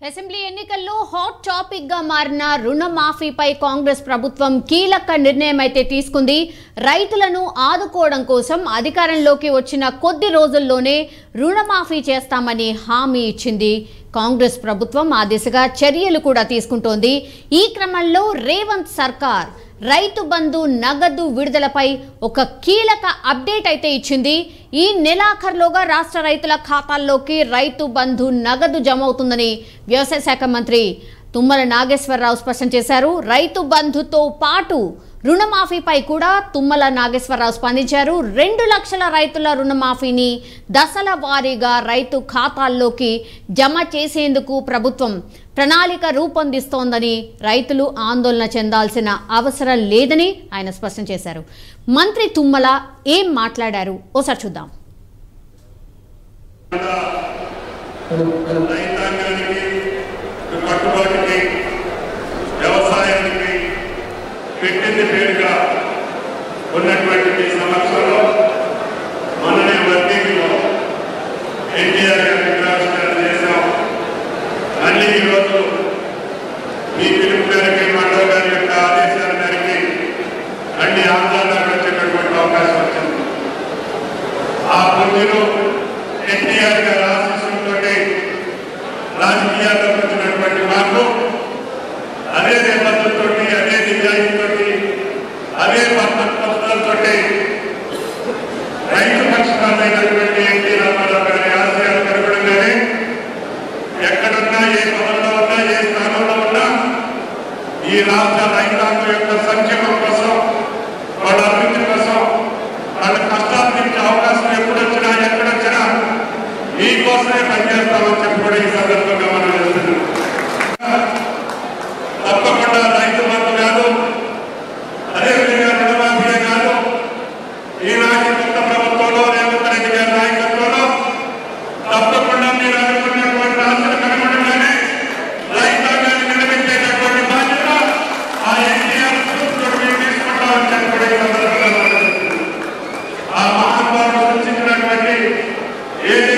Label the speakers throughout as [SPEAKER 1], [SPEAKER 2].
[SPEAKER 1] Assembly ఎన్నికల్లో hot టాపిక్గా మారిన రుణమాఫీపై కాంగ్రెస్ ప్రభుత్వం కీలక నిర్ణయం అయితే తీసుకుంది. రైతులను ఆదుకోవడం కోసం అధికారంలోకి వచ్చిన కొద్ది రోజుల్లోనే రుణమాఫీ చేస్తామని హామీ ఇచ్చింది. కాంగ్రెస్ ప్రభుత్వం ఆ దిశగా చర్యలు కూడా తీసుకుంటోంది. ఈ క్రమంలో రేవంత్ సర్కార్ రైతు బంధు నగదు విడుదలపై ఒక కీలక అప్డేట్ అయితే ఇచ్చింది. ఈ నెలాఖరులోగా రాష్ట్ర రైతుల ఖాతాల్లోకి రైతు బంధు నగదు జమ అవుతుందని వ్యవసాయ శాఖ మంత్రి తుమ్మల నాగేశ్వరరావు స్పష్టం చేశారు. రైతు బంధుతో పాటు రుణమాఫీపై కూడా తుమ్మల నాగేశ్వరరావు స్పందించారు. రెండు లక్షల రైతుల రుణమాఫీని దశల వారీగా రైతు ఖాతాల్లోకి జమ చేసేందుకు ప్రభుత్వం ప్రణాళిక రూపొందిస్తోందని రైతులు ఆందోళన చెందాల్సిన అవసరం లేదని ఆయన స్పష్టం చేశారు. మంత్రి తుమ్మల ఏం మాట్లాడారు? ఓసారి చూద్దాం
[SPEAKER 2] రైతాంగానికి కట్టుబాటుకి వ్యవసాయానికి పెట్టింది పేరుగా ఉన్నటువంటి ఈ సంవత్సరంలో మననే వర్గీలో ఎన్టీఆర్ గారి విగ్రహావిష్కరణ చేశాం. మళ్ళీ ఈరోజు మీ పిలుపు గారికి మండల గారి యొక్క ఆదేశాల మేరకి అన్ని ఆందోళనకు వచ్చేటటువంటి అవకాశం వచ్చింది ఆ పొందిలో ఎన్టీఆర్ గారి ఆశీస్సులతోటి రాజకీయాల్లోకి వచ్చినటువంటి మాకు అదే నిబంధనతో అదే నిజాయితీతోటి అదే పద్ధతులతో రైతు పక్షపాతమైనటువంటి ఎన్టీ రామారావు గారి ఆశయాలకు అనుగుణంగానే ఎక్కడున్నా ఏ పదంలో ఉన్నా ఏ స్థానంలో ఉన్నా ఈ రాష్ట్ర రైతాంగం యొక్క సంక్షేమం కోసం వాళ్ళ అభివృద్ధి కోసం వాళ్ళ కష్టాలు తీర్చే అవకాశం ఎప్పుడు వచ్చినా ఎక్కడొచ్చినా మీకోసమే పనిచేస్తామని చెప్పి కూడా ఈ సందర్భంగా మనం చేస్తున్నాం తప్పకుండా రైతు బంధు కాదు అదేవిధంగా రుణమాఫీ కాదు ఈనాటి కొత్త ప్రభుత్వంలో రేవంత్ రెడ్డి గారి నాయకత్వంలో తప్పకుండా మీరు అనుకున్నటువంటి ఆశలకు అనుగుణంగానే రైతాంగాన్ని నిలబెట్టేటటువంటి బాధ్యత ఆ ఎన్టీఆర్ ప్రభుత్వం మీరు తీసుకుంటామని చెప్పి కూడా ఈ సందర్భంగా మనం చెప్తున్నాం. ఆ మహానుభావుడు సూచించినటువంటి ఏదైతే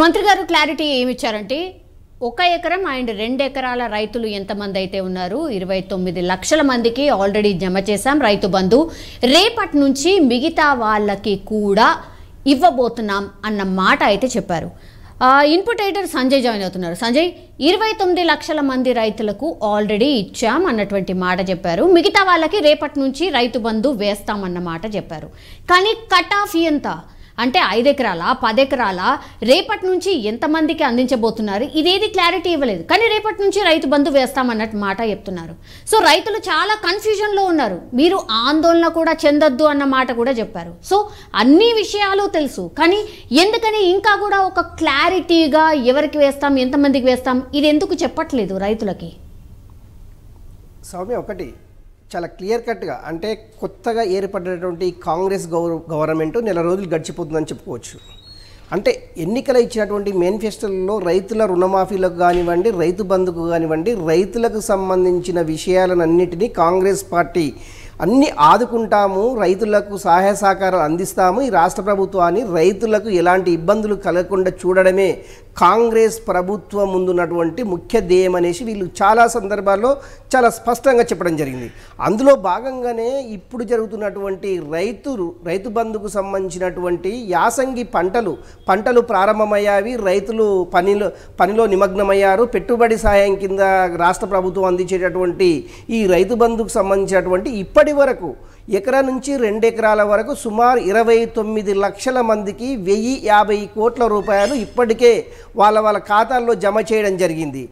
[SPEAKER 1] మంత్రి గారు క్లారిటీ ఏమి ఇచ్చారంటే ఒక ఎకరం అండ్ రెండు ఎకరాల రైతులు ఎంతమంది అయితే ఉన్నారు? ఇరవై తొమ్మిది లక్షల మందికి ఆల్రెడీ జమ చేశాం రైతు బంధు. రేపటి నుంచి మిగతా వాళ్ళకి కూడా ఇవ్వబోతున్నాం అన్న మాట అయితే చెప్పారు. ఇన్పుటేటర్ ఇన్పుట్ ఎడిటర్ సంజయ్ జాయిన్ అవుతున్నారు. సంజయ్ ఇరవై తొమ్మిది లక్షల మంది రైతులకు ఆల్రెడీ ఇచ్చాం అన్నటువంటి మాట చెప్పారు. మిగతా వాళ్ళకి రేపటి నుంచి రైతు బంధు వేస్తామన్న మాట చెప్పారు. కానీ కట్ ఆఫ్ ఎంత? అంటే ఐదు ఎకరాల పది రేపటి నుంచి ఎంతమందికి అందించబోతున్నారు? ఇదేది క్లారిటీ ఇవ్వలేదు. కానీ రేపటి నుంచి రైతు బంధు వేస్తామన్నట్టు మాట చెప్తున్నారు. సో రైతులు చాలా కన్ఫ్యూజన్లో ఉన్నారు. మీరు ఆందోళన కూడా చెందొద్దు అన్న మాట కూడా చెప్పారు. సో అన్ని విషయాలు తెలుసు. కానీ ఎందుకని ఇంకా కూడా ఒక క్లారిటీగా ఎవరికి వేస్తాం ఎంతమందికి వేస్తాం? ఇది ఎందుకు చెప్పట్లేదు రైతులకి?
[SPEAKER 3] సౌమ్య ఒకటి. చాలా క్లియర్ కట్గా అంటే కొత్తగా ఏర్పడినటువంటి కాంగ్రెస్ గౌర గవర్నమెంట్ నెల రోజులు గడిచిపోతుందని చెప్పుకోవచ్చు. అంటే ఎన్నికల ఇచ్చినటువంటి మేనిఫెస్టోల్లో రైతుల రుణమాఫీలకు కానివ్వండి రైతు బంధుకు కానివ్వండి రైతులకు సంబంధించిన విషయాలన్నింటినీ కాంగ్రెస్ పార్టీ అన్ని ఆదుకుంటాము రైతులకు సహాయ సహకారాలు అందిస్తాము. ఈ రాష్ట్ర ప్రభుత్వాన్ని రైతులకు ఎలాంటి ఇబ్బందులు కలగకుండా చూడడమే కాంగ్రెస్ ప్రభుత్వం ముందున్నటువంటి ముఖ్య ధ్యేయం అనేసి వీళ్ళు చాలా సందర్భాల్లో చాలా స్పష్టంగా చెప్పడం జరిగింది. అందులో భాగంగానే ఇప్పుడు జరుగుతున్నటువంటి రైతు రైతు బంధుకు సంబంధించినటువంటి యాసంగి పంటలు పంటలు ప్రారంభమయ్యావి రైతులు పనిలో పనిలో నిమగ్నమయ్యారు. పెట్టుబడి సాయం కింద రాష్ట్ర ప్రభుత్వం అందించేటటువంటి ఈ రైతు బంధుకు సంబంధించినటువంటి ఇప్పటి వరకు ఎకరా నుంచి రెండు ఎకరాల వరకు సుమారు ఇరవై తొమ్మిది లక్షల మందికి వెయ్యి యాభై కోట్ల రూపాయలు ఇప్పటికే వాళ్ళ వాళ్ళ ఖాతాల్లో జమ చేయడం జరిగింది.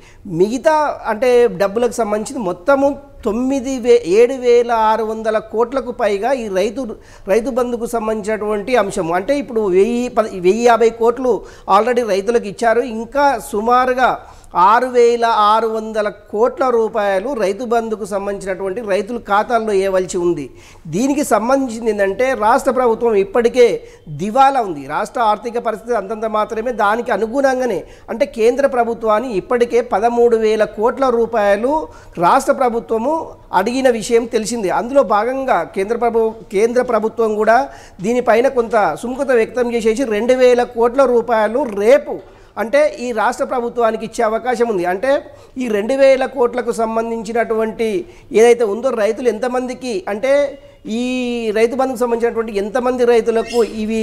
[SPEAKER 3] మిగతా అంటే డబ్బులకు సంబంధించి మొత్తము తొమ్మిది వే ఏడు వేల ఆరు వందల కోట్లకు పైగా ఈ రైతు రైతు బంధుకు సంబంధించినటువంటి అంశం అంటే ఇప్పుడు వెయ్యి పది వెయ్యి యాభై కోట్లు ఆల్రెడీ రైతులకు ఇచ్చారు. ఇంకా సుమారుగా ఆరు వేల ఆరు వందల కోట్ల రూపాయలు రైతు బంధుకు సంబంధించినటువంటి రైతుల ఖాతాల్లో వేయవలసి ఉంది. దీనికి సంబంధించింది ఏంటంటే రాష్ట్ర ప్రభుత్వం ఇప్పటికే దివాలా ఉంది. రాష్ట్ర ఆర్థిక పరిస్థితి అంతంత మాత్రమే దానికి అనుగుణంగానే అంటే కేంద్ర ప్రభుత్వాన్ని ఇప్పటికే పదమూడు వేల కోట్ల రూపాయలు రాష్ట్ర ప్రభుత్వము అడిగిన విషయం తెలిసింది. అందులో భాగంగా కేంద్ర ప్రభు కేంద్ర ప్రభుత్వం కూడా దీనిపైన కొంత సుముఖత వ్యక్తం చేసేసి రెండు వేల కోట్ల రూపాయలు రేపు అంటే ఈ రాష్ట్ర ప్రభుత్వానికి ఇచ్చే అవకాశం ఉంది. అంటే ఈ రెండు వేల కోట్లకు సంబంధించినటువంటి ఏదైతే ఉందో రైతులు ఎంతమందికి అంటే ఈ రైతు బంధుకు సంబంధించినటువంటి ఎంతమంది రైతులకు ఇవి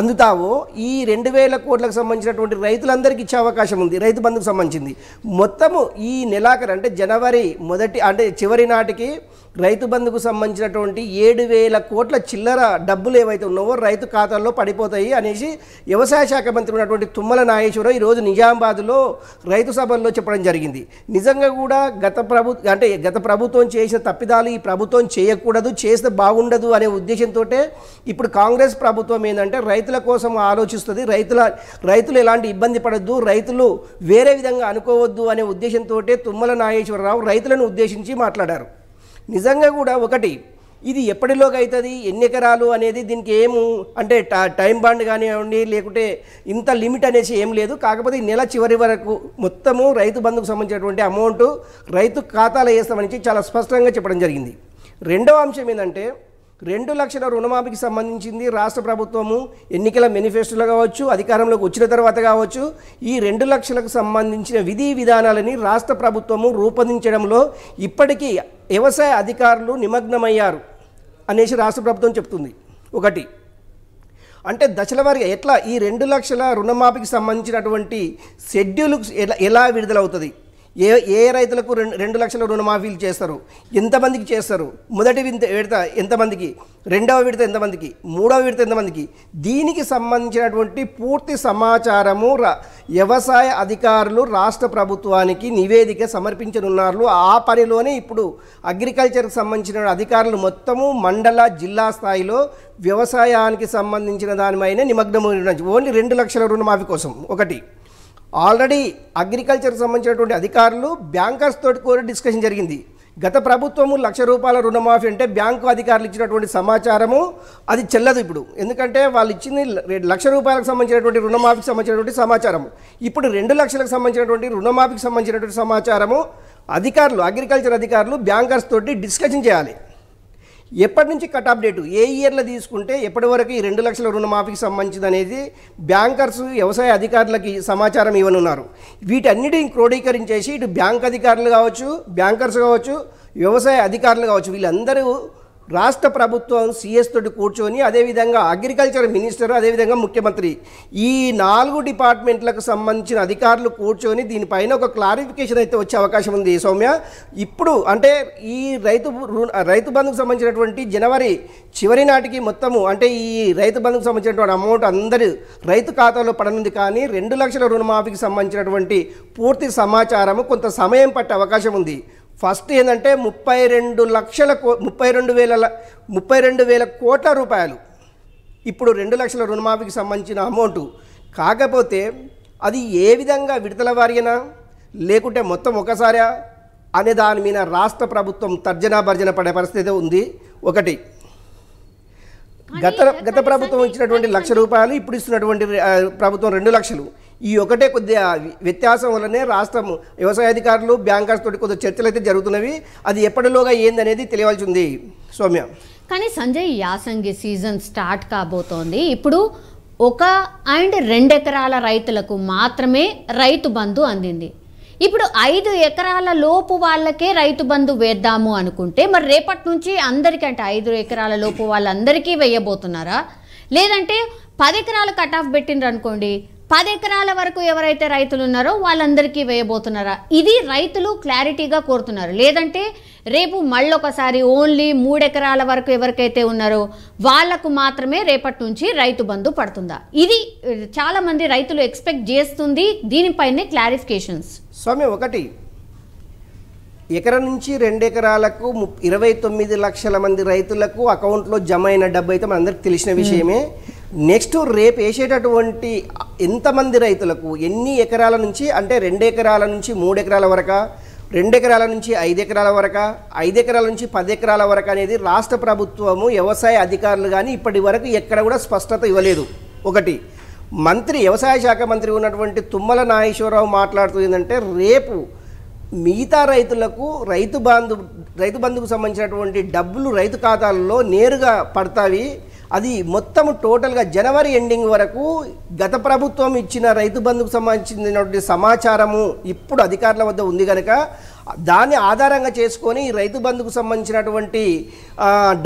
[SPEAKER 3] అందుతావో ఈ రెండు వేల కోట్లకు సంబంధించినటువంటి రైతులందరికీ ఇచ్చే అవకాశం ఉంది రైతు బంధుకు సంబంధించింది. మొత్తము ఈ నెలాఖరు అంటే జనవరి మొదటి అంటే చివరి నాటికి రైతు బంధుకు సంబంధించినటువంటి ఏడు వేల కోట్ల చిల్లర డబ్బులు ఏవైతే ఉన్నావో రైతు ఖాతాల్లో పడిపోతాయి అనేసి వ్యవసాయ శాఖ మంత్రి ఉన్నటువంటి తుమ్మల నాగేశ్వరరావు ఈరోజు నిజామాబాద్లో రైతు సభల్లో చెప్పడం జరిగింది. నిజంగా కూడా గత ప్రభు అంటే గత ప్రభుత్వం చేసిన తప్పిదాలు ఈ ప్రభుత్వం చేయకూడదు చేస్తే బాగుండదు అనే ఉద్దేశంతో ఇప్పుడు కాంగ్రెస్ ప్రభుత్వం ఏంటంటే రైతుల కోసం ఆలోచిస్తుంది. రైతుల రైతులు ఎలాంటి ఇబ్బంది పడద్దు రైతులు వేరే విధంగా అనుకోవద్దు అనే ఉద్దేశంతో తుమ్మల నాగేశ్వరరావు రైతులను ఉద్దేశించి మాట్లాడారు. నిజంగా కూడా ఒకటి ఇది ఎప్పటిలోకి అవుతుంది ఎన్ని ఎకరాలు అనేది దీనికి ఏము అంటే టా- టైం బాండ్ కానివ్వండి లేకుంటే ఇంత లిమిట్ అనేసి ఏం లేదు. కాకపోతే ఈ నెల చివరి వరకు మొత్తము రైతు బంధుకు సంబంధించినటువంటి అమౌంట్ రైతు ఖాతాలో వేస్తామని చాలా స్పష్టంగా చెప్పడం జరిగింది. రెండవ అంశం ఏంటంటే రెండు లక్షల రుణమాఫీకి సంబంధించింది రాష్ట్ర ప్రభుత్వము ఎన్నికల మేనిఫెస్టోలో కావచ్చు అధికారంలోకి వచ్చిన తర్వాత కావచ్చు ఈ రెండు లక్షలకు సంబంధించిన విధి విధానాలని రాష్ట్ర ప్రభుత్వము రూపొందించడంలో ఇప్పటికీ వ్యవసాయ అధికారులు నిమగ్నమయ్యారు అనేసి రాష్ట్ర ప్రభుత్వం చెప్తుంది. ఒకటి అంటే దశల వారీగా ఎట్లా ఈ రెండు లక్షల రుణమాఫీకి సంబంధించినటువంటి షెడ్యూల్ ఎలా ఎలా విడుదలవుతుంది? ఏ ఏ రైతులకు రెండు రెండు లక్షల రుణమాఫీలు చేస్తారు? ఎంతమందికి చేస్తారు? మొదటి వింత విడత ఎంతమందికి? రెండవ విడత ఎంతమందికి? మూడవ విడత ఎంతమందికి? దీనికి సంబంధించినటువంటి పూర్తి సమాచారము రా వ్యవసాయ అధికారులు రాష్ట్ర ప్రభుత్వానికి నివేదిక సమర్పించనున్నారు ఆ పనిలోనే ఇప్పుడు అగ్రికల్చర్కి సంబంధించిన అధికారులు మొత్తము మండల జిల్లా స్థాయిలో వ్యవసాయానికి సంబంధించిన దానిపైన నిమగ్నమైన ఓన్లీ రెండు లక్షల రుణమాఫీ కోసం ఒకటి. ఆల్రెడీ అగ్రికల్చర్కి సంబంధించినటువంటి అధికారులు బ్యాంకర్స్ తోటి కూడా డిస్కషన్ జరిగింది. గత ప్రభుత్వము లక్ష రూపాయల రుణమాఫీ అంటే బ్యాంకు అధికారులు ఇచ్చినటువంటి సమాచారము అది చెల్లదు ఇప్పుడు. ఎందుకంటే వాళ్ళు ఇచ్చింది లక్ష రూపాయలకు సంబంధించినటువంటి రుణమాఫీకి సంబంధించినటువంటి సమాచారము. ఇప్పుడు రెండు లక్షలకు సంబంధించినటువంటి రుణమాఫీకి సంబంధించినటువంటి సమాచారము అధికారులు అగ్రికల్చర్ అధికారులు బ్యాంకర్స్ తోటి డిస్కషన్ చేయాలి. ఎప్పటి నుంచి కట్ ఆఫ్ డేటు ఏ ఇయర్లో తీసుకుంటే ఎప్పటి వరకు ఈ రెండు లక్షల రుణమాఫీకి సంబంధించింది అనేది బ్యాంకర్స్ వ్యవసాయ అధికారులకి సమాచారం ఇవ్వనున్నారు. వీటన్నిటిని క్రోడీకరించేసి ఇటు బ్యాంక్ అధికారులు కావచ్చు బ్యాంకర్స్ కావచ్చు వ్యవసాయ అధికారులు కావచ్చు వీళ్ళందరూ రాష్ట్ర ప్రభుత్వం సిఎస్ తోటి కూర్చొని అదేవిధంగా అగ్రికల్చర్ మినిస్టర్ అదేవిధంగా ముఖ్యమంత్రి. ఈ నాలుగు డిపార్ట్మెంట్లకు సంబంధించిన అధికారులు కూర్చొని దీనిపైన ఒక క్లారిఫికేషన్ అయితే వచ్చే అవకాశం ఉంది. సౌమ్య ఇప్పుడు అంటే ఈ రైతు రైతు బంధుకు సంబంధించినటువంటి జనవరి చివరి నాటికి మొత్తము అంటే ఈ రైతు బంధుకు సంబంధించినటువంటి అమౌంట్ అందరి రైతు ఖాతాలో పడనుంది కానీ రెండు లక్షల రుణమాఫీకి సంబంధించినటువంటి పూర్తి సమాచారము కొంత సమయం పట్టే అవకాశం ఉంది. ఫస్ట్ ఏంటంటే ముప్పై రెండు లక్షల కో ముప్పై రెండు వేల ముప్పై రెండు వేల కోట్ల రూపాయలు. ఇప్పుడు రెండు లక్షల రుణమాఫీకి సంబంధించిన అమౌంట్. కాకపోతే అది ఏ విధంగా విడతల వారినా? లేకుంటే మొత్తం ఒకసారా? అనే దాని మీద రాష్ట్ర ప్రభుత్వం తర్జనా భర్జన పడే పరిస్థితి ఉంది. ఒకటి. గత గత ప్రభుత్వం ఇచ్చినటువంటి లక్ష రూపాయలు ఇప్పుడు ఇస్తున్నటువంటి ప్రభుత్వం రెండు లక్షలు. ఈ ఒకటే కొద్దిగా వ్యత్యాసం వల్లనే రాష్ట్రం వ్యవసాయ అధికారులు బ్యాంకర్స్ తోటి కొద్దిగా చర్చలు అయితే జరుగుతున్నవి. అది ఎప్పటిలోగా ఏందనేది తెలియవలసి ఉంది సౌమ్య.
[SPEAKER 1] కానీ సంజయ్ యాసంగి సీజన్ స్టార్ట్ కాబోతోంది. ఇప్పుడు ఒక అండ్ రెండు ఎకరాల రైతులకు మాత్రమే రైతు బంధు అందింది. ఇప్పుడు ఐదు ఎకరాల లోపు వాళ్ళకే రైతు బంధు వేద్దాము అనుకుంటే మరి రేపటి నుంచి అందరికంటే ఐదు ఎకరాల లోపు వాళ్ళందరికీ వేయబోతున్నారా? లేదంటే పది ఎకరాలు కట్ ఆఫ్ పెట్టిండ్రు అనుకోండి పది ఎకరాల వరకు ఎవరైతే రైతులు ఉన్నారో వాళ్ళందరికీ వేయబోతున్నారా? ఇది రైతులు క్లారిటీగా కోరుతున్నారు. లేదంటే రేపు మళ్ళొకసారి ఓన్లీ మూడెకరాల వరకు ఎవరికైతే ఉన్నారో వాళ్ళకు మాత్రమే రేపటి నుంచి రైతు బంధు పడుతుందా? ఇది చాలామంది చాలా మంది రైతులు ఎక్స్పెక్ట్ చేస్తుంది దీనిపైనే క్లారిఫికేషన్స్.
[SPEAKER 3] స్వామి ఒకటి ఎకరం నుంచి రెండు ఎకరాలకు ఇరవై తొమ్మిది లక్షల మంది రైతులకు అకౌంట్లో జమ అయిన డబ్బు అయితే మనందరికి తెలిసిన విషయమే. నెక్స్ట్ రేపు వేసేటటువంటి ఎంతమంది రైతులకు ఎన్ని ఎకరాల నుంచి అంటే రెండు ఎకరాల నుంచి మూడు ఎకరాల వరకా రెండు ఎకరాల నుంచి ఐదు ఎకరాల వరకా ఐదు ఎకరాల నుంచి పది ఎకరాల వరకు అనేది రాష్ట్ర ప్రభుత్వము వ్యవసాయ అధికారులు కానీ ఇప్పటి వరకు ఎక్కడ కూడా స్పష్టత ఇవ్వలేదు. ఒకటి మంత్రి వ్యవసాయ శాఖ మంత్రి ఉన్నటువంటి తుమ్మల నాగేశ్వరరావు మాట్లాడుతూ ఏంటంటే రేపు మిగతా రైతులకు రైతు బంధు రైతు బంధుకు సంబంధించినటువంటి డబ్బులు రైతు ఖాతాల్లో నేరుగా పడతావి అది మొత్తం టోటల్గా జనవరి ఎండింగ్ వరకు గత ప్రభుత్వం ఇచ్చిన రైతు బంధుకు సంబంధించినటువంటి సమాచారము ఇప్పుడు అధికారుల వద్ద ఉంది కనుక దాన్ని ఆధారంగా చేసుకొని రైతు బంధుకు సంబంధించినటువంటి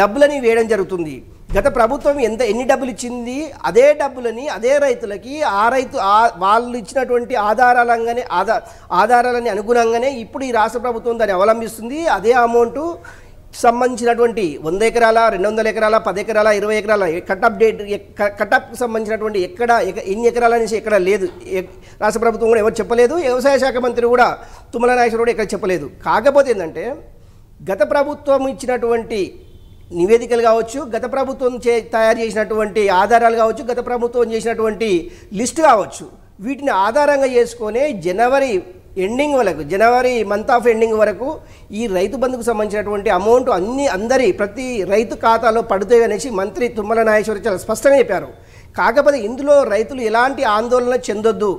[SPEAKER 3] డబ్బులని వేయడం జరుగుతుంది. గత ప్రభుత్వం ఎంత ఎన్ని డబ్బులు ఇచ్చింది? అదే డబ్బులని అదే రైతులకి ఆ రైతు వాళ్ళు ఇచ్చినటువంటి ఆధారాలంగానే ఆధార ఆధారాలని అనుగుణంగానే ఇప్పుడు ఈ రాష్ట్ర ప్రభుత్వం దాన్ని అవలంబిస్తుంది. అదే అమౌంట్ సంబంధించినటువంటి వంద ఎకరాల రెండు వందల ఎకరాల పది ఎకరాల ఇరవై ఎకరాల కటప్ డేట్ కటప్కి సంబంధించినటువంటి ఎక్కడ ఎక- ఎన్ని ఎకరాల నుంచి ఎక్కడ లేదు. ఎ- రాష్ట్ర ప్రభుత్వం కూడా ఎవరు చెప్పలేదు. వ్యవసాయ శాఖ మంత్రి కూడా తుమ్మల నాగేశ్వర కూడా ఎక్కడ చెప్పలేదు. కాకపోతే ఏంటంటే గత ప్రభుత్వం ఇచ్చినటువంటి నివేదికలు కావచ్చు గత ప్రభుత్వం చే తయారు చేసినటువంటి ఆధారాలు కావచ్చు గత ప్రభుత్వం చేసినటువంటి లిస్ట్ కావచ్చు వీటిని ఆధారంగా చేసుకొని జనవరి ఎండింగ్ వరకు జనవరి మంత్ ఆఫ్ ఎండింగ్ వరకు ఈ రైతు బంధుకు సంబంధించినటువంటి అమౌంట్ అన్ని అందరి ప్రతి రైతు ఖాతాలో పడుతాయి అనేసి మంత్రి తుమ్మల నాగేశ్వరి చాలా స్పష్టంగా చెప్పారు. కాకపోతే ఇందులో రైతులు ఎలాంటి ఆందోళన చెందొద్దు.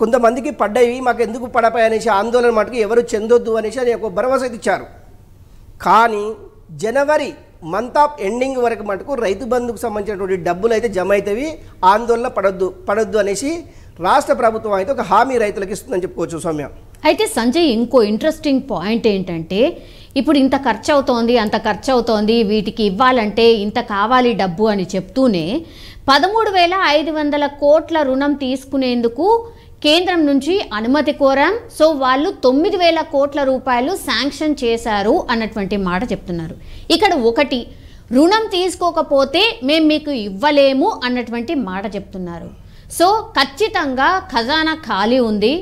[SPEAKER 3] కొంతమందికి పడ్డాయి మాకు ఎందుకు పడపాయి అనేసి ఆందోళన మటుకు ఎవరు చెందొద్దు అనేసి అని ఒక భరోసా ఇచ్చారు. కానీ జనవరి మంత్ ఆఫ్ ఎండింగ్ వరకు మటుకు రైతు బంధుకు సంబంధించినటువంటి డబ్బులు అయితే జమ అవుతాయి ఆందోళన పడొద్దు పడొద్దు అనేసి రాష్ట్ర ప్రభుత్వం అయితే ఒక హామీ రైతులకు ఇస్తుందని చెప్పుకోవచ్చు సౌమ్య.
[SPEAKER 1] అయితే సంజయ్ ఇంకో ఇంట్రెస్టింగ్ పాయింట్ ఏంటంటే ఇప్పుడు ఇంత ఖర్చు అవుతోంది అంత ఖర్చు అవుతోంది వీటికి ఇవ్వాలంటే ఇంత కావాలి డబ్బు అని చెప్తూనే పదమూడు వేల ఐదు వందల కోట్ల రుణం తీసుకునేందుకు కేంద్రం నుంచి అనుమతి కోరాం. సో వాళ్ళు తొమ్మిది వేల కోట్ల రూపాయలు శాంక్షన్ చేశారు అన్నటువంటి మాట చెప్తున్నారు. ఇక్కడ ఒకటి రుణం తీసుకోకపోతే మేము మీకు ఇవ్వలేము అన్నటువంటి మాట చెప్తున్నారు. సో ఖచ్చితంగా ఖజానా ఖాళీ ఉంది.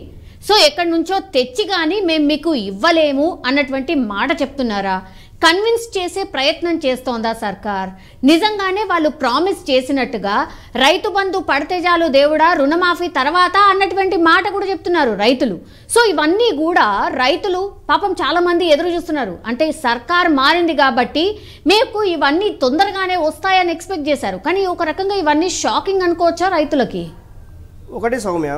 [SPEAKER 1] సో ఎక్కడి నుంచో తెచ్చి కానీ మేము మీకు ఇవ్వలేము అన్నటువంటి మాట చెప్తున్నారా? కన్విన్స్ చేసే ప్రయత్నం చేస్తోందా సర్కార్? నిజంగానే వాళ్ళు ప్రామిస్ చేసినట్టుగా రైతు బంధు పడితే చాలు దేవుడా రుణమాఫీ తర్వాత అన్నటువంటి మాట కూడా చెప్తున్నారు రైతులు. సో ఇవన్నీ కూడా రైతులు పాపం చాలామంది ఎదురు చూస్తున్నారు. అంటే సర్కార్ మారింది కాబట్టి మీకు ఇవన్నీ తొందరగానే వస్తాయని ఎక్స్పెక్ట్ చేశారు. కానీ ఒక రకంగా ఇవన్నీ షాకింగ్ అనుకోవచ్చా రైతులకి?
[SPEAKER 3] ఒకటి సౌమ్య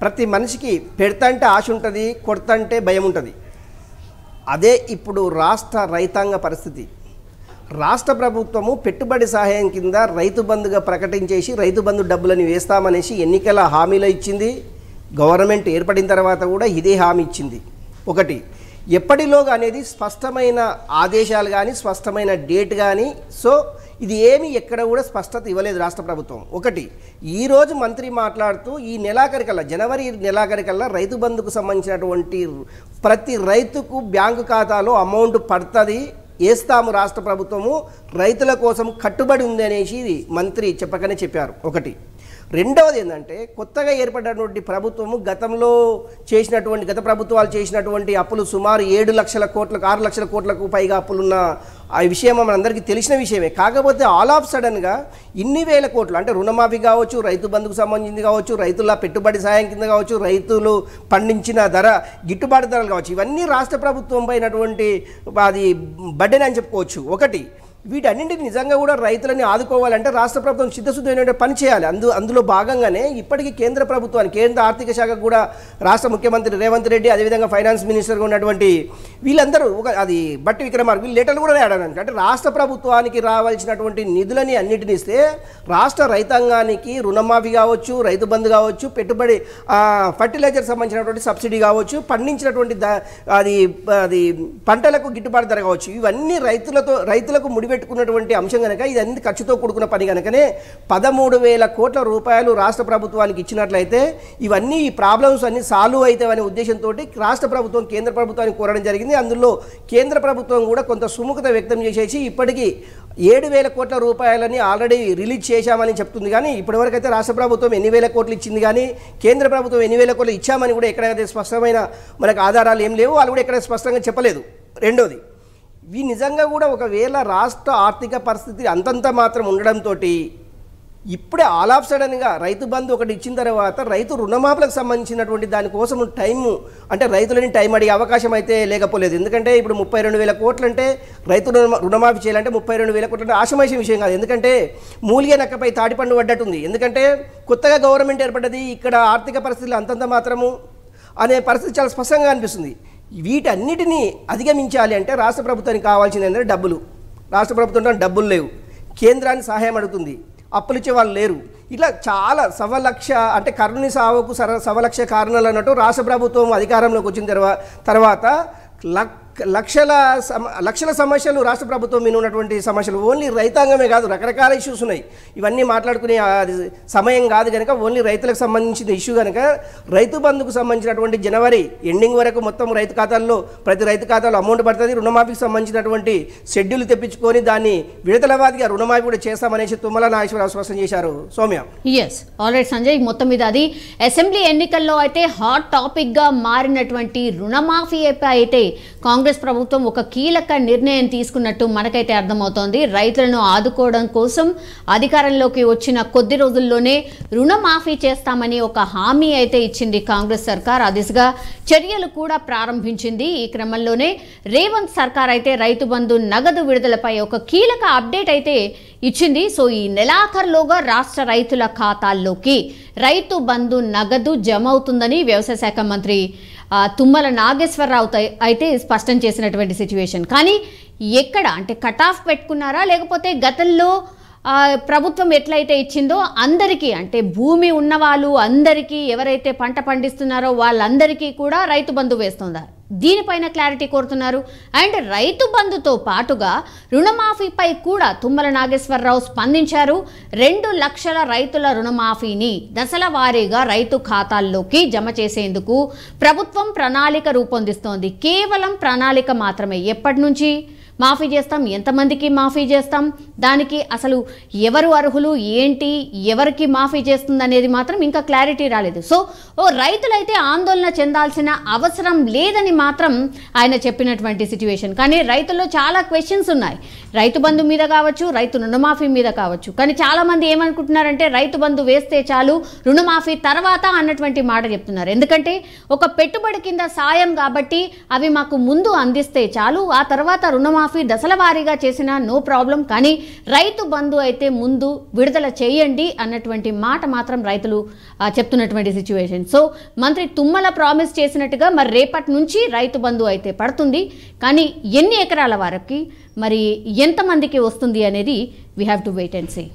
[SPEAKER 3] ప్రతి మనిషికి పెడతంటే ఆశ ఉంటుంది కొడతంటే భయం ఉంటుంది. అదే ఇప్పుడు రాష్ట్ర రైతాంగ పరిస్థితి. రాష్ట్ర ప్రభుత్వము పెట్టుబడి సహాయం కింద రైతు బంధుగా ప్రకటించేసి రైతు బంధు డబ్బులని వేస్తామనేసి ఎన్నికల హామీలో ఇచ్చింది. గవర్నమెంట్ ఏర్పడిన తర్వాత కూడా ఇదే హామీ ఇచ్చింది. ఒకటి ఎప్పటిలోగా అనేది స్పష్టమైన ఆదేశాలు కానీ స్పష్టమైన డేట్ కానీ సో ఇది ఏమి ఎక్కడ కూడా స్పష్టత ఇవ్వలేదు రాష్ట్ర ప్రభుత్వం. ఒకటి ఈరోజు మంత్రి మాట్లాడుతూ ఈ నెలాఖరికల్లా జనవరి నెలాఖరికల్లా రైతు బంధుకు సంబంధించినటువంటి ప్రతి రైతుకు బ్యాంకు ఖాతాలో అమౌంట్ పడుతుంది వేస్తాము రాష్ట్ర ప్రభుత్వము రైతుల కోసం కట్టుబడి ఉంది అనేసి మంత్రి చెప్పకనే చెప్పారు. ఒకటి రెండవది ఏంటంటే కొత్తగా ఏర్పడినటువంటి ప్రభుత్వము గతంలో చేసినటువంటి గత ప్రభుత్వాలు చేసినటువంటి అప్పులు సుమారు ఏడు లక్షల కోట్లకు ఆరు లక్షల కోట్లకు పైగా అప్పులున్న ఆ విషయం మనందరికీ తెలిసిన విషయమే. కాకపోతే ఆల్ ఆఫ్ సడన్గా ఇన్ని వేల కోట్లు అంటే రుణమాఫీ కావచ్చు రైతు బంధుకు సంబంధించింది కావచ్చు రైతుల పెట్టుబడి సాయం కింద కావచ్చు రైతులు పండించిన ధర గిట్టుబాటు ధరలు కావచ్చు ఇవన్నీ రాష్ట్ర ప్రభుత్వం పైనటువంటి అది బడ్డెని అని చెప్పుకోవచ్చు. ఒకటి వీటన్నింటిని నిజంగా కూడా రైతులని ఆదుకోవాలంటే రాష్ట్ర ప్రభుత్వం సిద్ధశుద్ధమైన పని చేయాలి. అందు అందులో భాగంగానే ఇప్పటికీ కేంద్ర ప్రభుత్వాన్ని కేంద్ర ఆర్థిక శాఖ కూడా రాష్ట్ర ముఖ్యమంత్రి రేవంత్ రెడ్డి అదేవిధంగా ఫైనాన్స్ మినిస్టర్గా ఉన్నటువంటి వీళ్ళందరూ ఒక అది బట్టి విక్రమార్క వీళ్ళు లెటర్లు కూడా రాయడానికి అంటే రాష్ట్ర ప్రభుత్వానికి రావాల్సినటువంటి నిధులని అన్నిటిని ఇస్తే రాష్ట్ర రైతాంగానికి రుణమాఫీ కావచ్చు రైతు బంధు కావచ్చు పెట్టుబడి ఫర్టిలైజర్ సంబంధించినటువంటి సబ్సిడీ కావచ్చు పండించినటువంటి అది అది పంటలకు గిట్టుబాటు ధర కావచ్చు. ఇవన్నీ రైతులతో రైతులకు పెట్టుకున్నటువంటి అంశం కనుక ఇది అన్ని ఖర్చుతో కూడుకున్న పని కనుకనే పదమూడు వేల కోట్ల రూపాయలు రాష్ట్ర ప్రభుత్వానికి ఇచ్చినట్లయితే ఇవన్నీ ఈ ప్రాబ్లమ్స్ అన్ని సాల్వ్ అవుతాయనే ఉద్దేశంతో రాష్ట్ర ప్రభుత్వం కేంద్ర ప్రభుత్వానికి కోరడం జరిగింది. అందులో కేంద్ర ప్రభుత్వం కూడా కొంత సుముఖత వ్యక్తం చేసేసి ఇప్పటికీ ఏడు వేల కోట్ల రూపాయలని ఆల్రెడీ రిలీజ్ చేశామని చెప్తుంది కానీ ఇప్పటివరకు అయితే రాష్ట్ర ప్రభుత్వం ఎన్ని వేల కోట్లు ఇచ్చింది కానీ కేంద్ర ప్రభుత్వం ఎన్ని వేల కోట్లు ఇచ్చామని కూడా ఎక్కడైతే స్పష్టమైన మనకు ఆధారాలు ఏం లేవు వాళ్ళు కూడా ఎక్కడ స్పష్టంగా చెప్పలేదు. రెండోది ఇవి నిజంగా కూడా ఒకవేళ రాష్ట్ర ఆర్థిక పరిస్థితి అంతంత మాత్రం ఉండడంతో ఇప్పుడే ఆల్ ఆఫ్ సడన్గా రైతు బంధు ఒకటి ఇచ్చిన తర్వాత రైతు రుణమాపులకు సంబంధించినటువంటి దానికోసం టైం అంటే రైతులని టైం అడిగే అవకాశం అయితే లేకపోలేదు. ఎందుకంటే ఇప్పుడు ముప్పై రెండు వేల కోట్లు అంటే రైతు రుణ రుణమాఫీ చేయాలంటే ముప్పై రెండు వేల కోట్లంటే అంటే విషయం కాదు. ఎందుకంటే మూలిగే నక్కపై తాడిపండు పడ్డట్టుంది. ఎందుకంటే కొత్తగా గవర్నమెంట్ ఏర్పడ్డది ఇక్కడ ఆర్థిక పరిస్థితులు అంతంత మాత్రము అనే పరిస్థితి చాలా స్పష్టంగా అనిపిస్తుంది. వీటన్నిటినీ అధిగమించాలి అంటే రాష్ట్ర ప్రభుత్వానికి కావాల్సింది ఏంటంటే డబ్బులు. రాష్ట్ర ప్రభుత్వం డబ్బులు లేవు. కేంద్రాన్ని సహాయం అడుగుతుంది. అప్పులు ఇచ్చే వాళ్ళు లేరు. ఇట్లా చాలా సవలక్ష అంటే కరుణి సావుకు సర సవలక్ష కారణాలు అన్నట్టు రాష్ట్ర ప్రభుత్వం అధికారంలోకి వచ్చిన తర్వాత తర్వాత లక్ లక్షల సమ లక్షల సమస్యలు రాష్ట్ర ప్రభుత్వం మీద ఉన్నటువంటి సమస్యలు ఓన్లీ రైతాంగమే కాదు రకరకాల ఇష్యూస్ ఉన్నాయి. ఇవన్నీ మాట్లాడుకునే సమయం కాదు కనుక ఓన్లీ రైతులకు సంబంధించిన ఇష్యూ కనుక రైతు బంధుకు సంబంధించినటువంటి జనవరి ఎండింగ్ వరకు మొత్తం రైతు ఖాతాల్లో ప్రతి రైతు ఖాతాలో అమౌంట్ పడుతుంది. రుణమాఫీకి సంబంధించినటువంటి షెడ్యూల్ తెప్పించుకొని దాన్ని విడతలవాదిగా రుణమాఫీ కూడా చేస్తామనేసి తుమ్మల నాగేశ్వరరావు స్పష్టం చేశారు. సౌమ్య.
[SPEAKER 1] ఎస్ ఆల్రెడీ సంజయ్ మొత్తం మీద అది. అసెంబ్లీ ఎన్నికల్లో అయితే హాట్ టాపిక్గా మారినటువంటి రుణమాఫీ అయితే కాంగ్రెస్ ప్రభుత్వం ఒక కీలక నిర్ణయం తీసుకున్నట్టు మనకైతే అర్థమవుతోంది. రైతులను ఆదుకోవడం కోసం అధికారంలోకి వచ్చిన కొద్ది రోజుల్లోనే రుణమాఫీ చేస్తామని ఒక హామీ అయితే ఇచ్చింది కాంగ్రెస్ సర్కార్. ఆ దిశగా చర్యలు కూడా ప్రారంభించింది. ఈ క్రమంలోనే రేవంత్ సర్కార్ అయితే రైతు బంధు నగదు విడుదలపై ఒక కీలక అప్డేట్ అయితే ఇచ్చింది. సో ఈ నెలాఖరులోగా రాష్ట్ర రైతుల ఖాతాల్లోకి రైతు బంధు నగదు జమ అవుతుందని వ్యవసాయ శాఖ మంత్రి తుమ్మల నాగేశ్వరరావు అయితే స్పష్టం చేసినటువంటి సిచ్యువేషన్ కానీ ఎక్కడ? అంటే కట్ ఆఫ్ పెట్టుకున్నారా? లేకపోతే గతంలో ప్రభుత్వం ఎట్లయితే ఇచ్చిందో అందరికీ అంటే భూమి ఉన్నవాళ్ళు అందరికీ ఎవరైతే పంట పండిస్తున్నారో వాళ్ళందరికీ కూడా రైతు బంధు వేస్తుందా? దీనిపైన క్లారిటీ కోరుతున్నారు. అండ్ రైతు బంధుతో పాటుగా రుణమాఫీపై కూడా తుమ్మల నాగేశ్వరరావు స్పందించారు. రెండు లక్షల రైతుల రుణమాఫీని దశల వారీగా రైతు ఖాతాల్లోకి జమ చేసేందుకు ప్రభుత్వం ప్రణాళిక రూపొందిస్తోంది. కేవలం ప్రణాళిక మాత్రమే. ఎప్పటి నుంచి? మాఫీ చేస్తాం ఎంతమందికి మాఫీ చేస్తాం దానికి అసలు ఎవరు అర్హులు ఏంటి ఎవరికి మాఫీ చేస్తుంది అనేది మాత్రం ఇంకా క్లారిటీ రాలేదు. సో ఓ రైతులైతే ఆందోళన చెందాల్సిన అవసరం లేదని మాత్రం ఆయన చెప్పినటువంటి సిచ్యువేషన్. కానీ రైతుల్లో చాలా క్వశ్చన్స్ ఉన్నాయి. రైతు బంధు మీద కావచ్చు రైతు రుణమాఫీ మీద కావచ్చు. కానీ చాలామంది ఏమనుకుంటున్నారంటే రైతు బంధు వేస్తే చాలు రుణమాఫీ తర్వాత అన్నటువంటి మాట చెప్తున్నారు. ఎందుకంటే ఒక పెట్టుబడి కింద సాయం కాబట్టి అవి మాకు ముందు అందిస్తే చాలు ఆ తర్వాత రుణమాఫీ దశల వారీగా చేసిన నో ప్రాబ్లం కానీ రైతు బంధు అయితే ముందు విడుదల చేయండి అన్నటువంటి మాట మాత్రం రైతులు చెప్తున్నటువంటి సిచ్యువేషన్ సో మంత్రి తుమ్మల ప్రామిస్ చేసినట్టుగా మరి రేపటి నుంచి రైతు బంధు అయితే పడుతుంది. కానీ ఎన్ని ఎకరాల వారికి మరి ఎంతమందికి వస్తుంది అనేది we have to wait and see